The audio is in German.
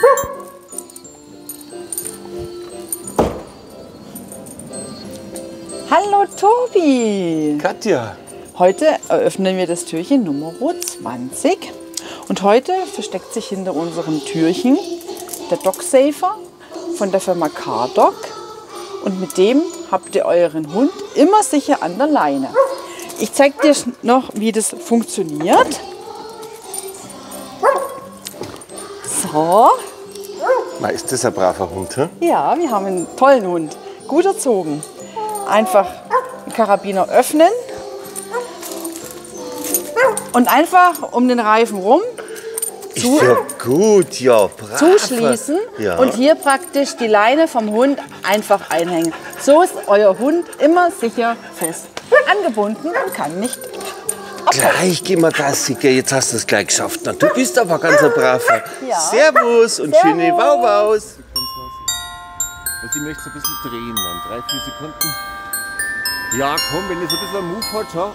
Hallo Tobi! Katja. Heute eröffnen wir das Türchen Nummer 20 und heute versteckt sich hinter unserem Türchen der Dogsafer von der Firma CarDog und mit dem habt ihr euren Hund immer sicher an der Leine. Ich zeige dir noch, wie das funktioniert. So, Na, ist das ein braver Hund, hä? ja, wir haben einen tollen Hund, gut erzogen. Einfach den Karabiner öffnen und einfach um den Reifen rum Ist ja gut, ja. Braver. zuschließen Ja. und hier praktisch die Leine vom Hund einfach einhängen. So ist euer Hund immer sicher fest angebunden und kann nicht. Gleich gehen wir Gassi, gell? Jetzt hast du es gleich geschafft. Na, du bist aber ganz ein braver. Ja. Servus und Servus. schöne Wauwaus. Also ich möchte es ein bisschen drehen dann. Drei, vier Sekunden. Ja, komm, wenn ihr so ein bisschen einen Move hat, schau.